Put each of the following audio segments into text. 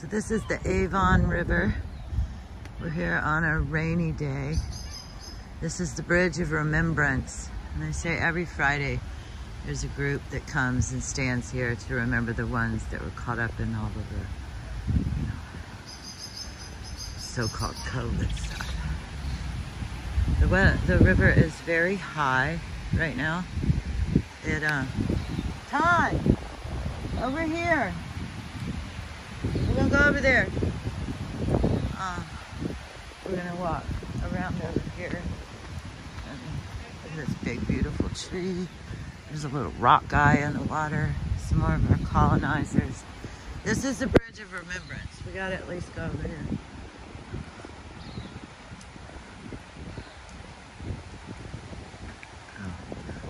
So this is the Avon River. We're here on a rainy day. This is the Bridge of Remembrance. And they say every Friday there's a group that comes and stands here to remember the ones that were caught up in all of the you know, so-called COVID stuff. The, the river is very high right now. It, uh, time, over here. We're gonna go over there. Uh, we're gonna walk around over here. This big, beautiful tree. There's a little rock guy in the water. Some more of our colonizers. This is the Bridge of Remembrance. We gotta at least go over here.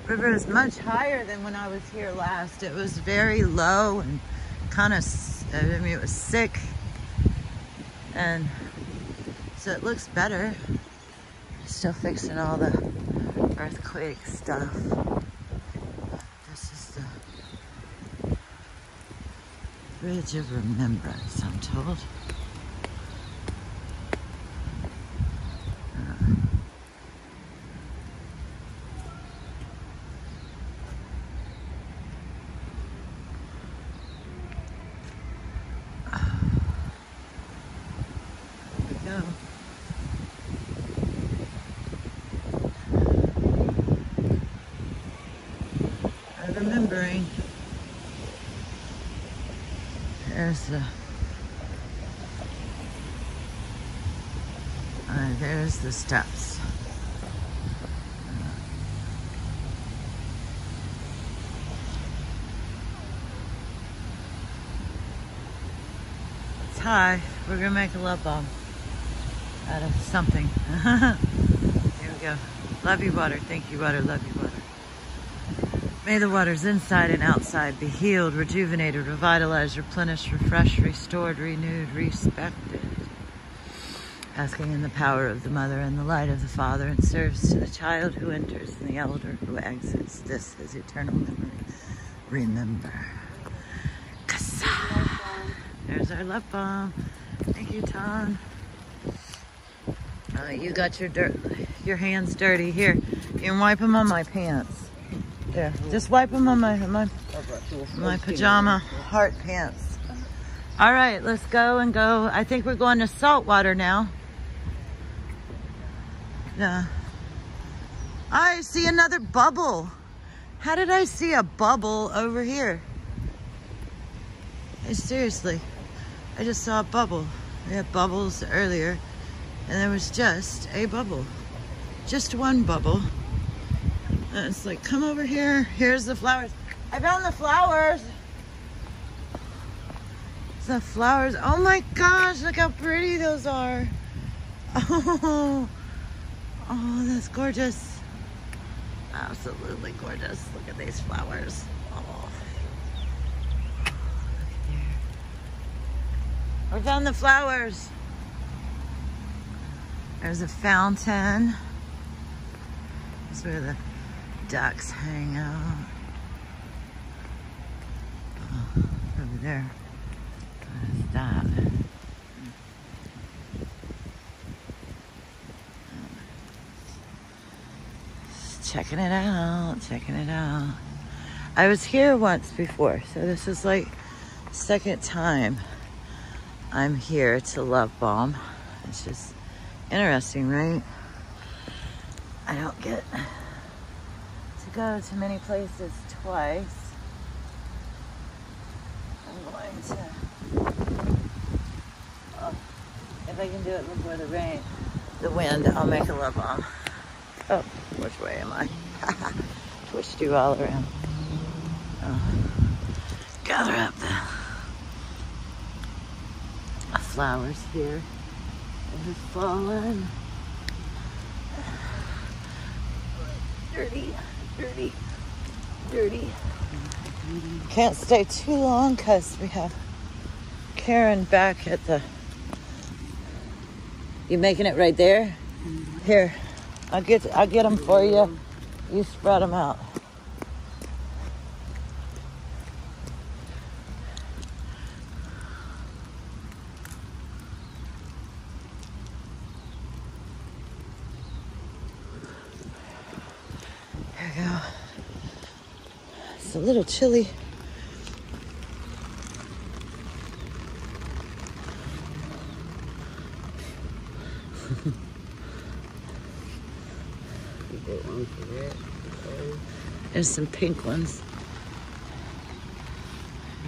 river is much higher than when I was here last. It was very low and kind of, I mean, it was sick. And so it looks better. Still fixing all the earthquake stuff. This is the Bridge of Remembrance, I'm told. There's the uh, there's the steps. It's high. We're gonna make a love balm out of something. Here we go. Love you, water. Thank you, water. Love you, water. May the waters inside and outside be healed, rejuvenated, revitalized, replenished, refreshed, restored, renewed, respected. Asking in the power of the mother and the light of the father and serves to the child who enters and the elder who exits. This is eternal memory. Remember. Kasa. There's our love balm. Thank you, Tom. Uh, you got your dirt, your hands dirty. Here, you can wipe them on my pants. There, just wipe them on my, my, my pajama heart pants. All right, let's go and go. I think we're going to saltwater now. Yeah. I see another bubble. How did I see a bubble over here? Hey, seriously, I just saw a bubble. We had bubbles earlier, and there was just a bubble. Just one bubble. And it's like, come over here. Here's the flowers. I found the flowers. The flowers. Oh my gosh, look how pretty those are. Oh, oh, that's gorgeous. Absolutely gorgeous. Look at these flowers. Oh. We found the flowers. There's a fountain. That's where the ducks hang out. Oh, over there. That? checking it out, checking it out. I was here once before, so this is like second time I'm here to Love Balm. It's just interesting, right? I don't get go to many places twice. I'm going to, oh, if I can do it before the rain, the wind, I'll make a love balm. Oh, which way am I? Twist you all around. Oh. Gather up the flowers here. It has fallen. Dirty dirty, dirty. Can't stay too long because we have Karen back at the. You making it right there? Mm-hmm. Here, I'll get I'll get them for you. You spread them out. A little chilly. There's some pink ones.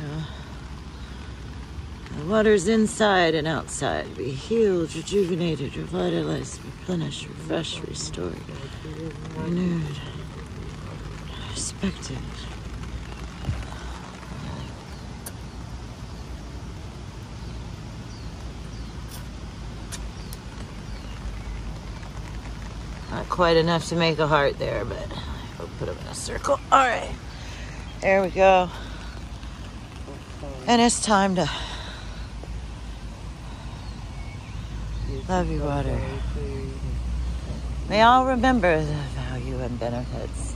Yeah. The water's inside and outside. Be healed, rejuvenated, revitalized, replenished, refreshed, restored, renewed, respected. Not quite enough to make a heart there, but we'll put them in a circle. All right. There we go. And it's time to love you, water. May all remember the value and benefits,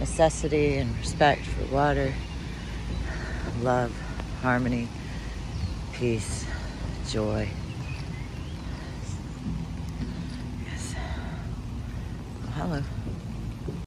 necessity and respect for water, love, harmony, peace, joy. Hello.